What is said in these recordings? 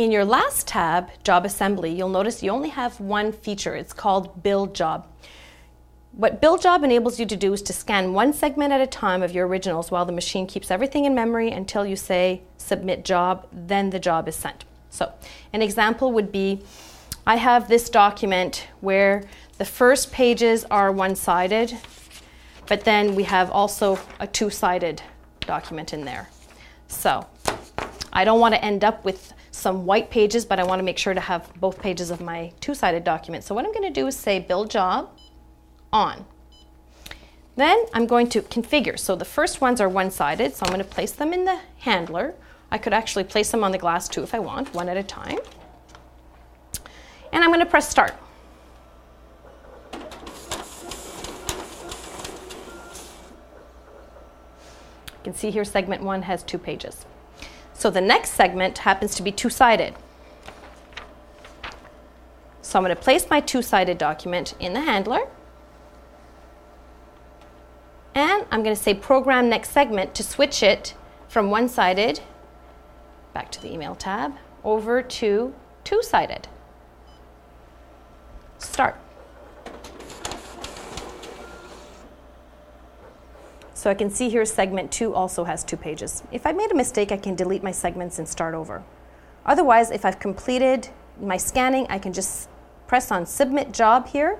In your last tab, Job Assembly, you'll notice you only have one feature. It's called Build Job. What Build Job enables you to do is to scan one segment at a time of your originals while the machine keeps everything in memory until you say Submit Job, then the job is sent. So, an example would be I have this document where the first pages are one sided, but then we have also a two sided document in there. So, I don't want to end up with some white pages, but I want to make sure to have both pages of my two-sided document. So what I'm going to do is say build job on. Then I'm going to configure. So the first ones are one-sided, so I'm going to place them in the handler. I could actually place them on the glass too if I want, one at a time. And I'm going to press start. You can see here segment one has two pages. So the next segment happens to be two-sided. So I'm going to place my two-sided document in the handler. And I'm going to say program next segment to switch it from one-sided, back to the email tab, over to two-sided. Start. So I can see here segment two also has two pages. If I made a mistake, I can delete my segments and start over. Otherwise, if I've completed my scanning, I can just press on submit job here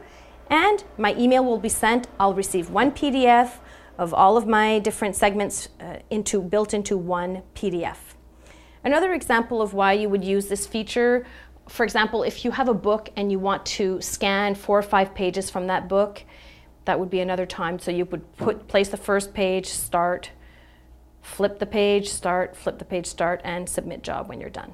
and my email will be sent. I'll receive one PDF of all of my different segments uh, into, built into one PDF. Another example of why you would use this feature, for example, if you have a book and you want to scan four or five pages from that book, that would be another time. So you would put place the first page, start, flip the page, start, flip the page, start, and submit job when you're done.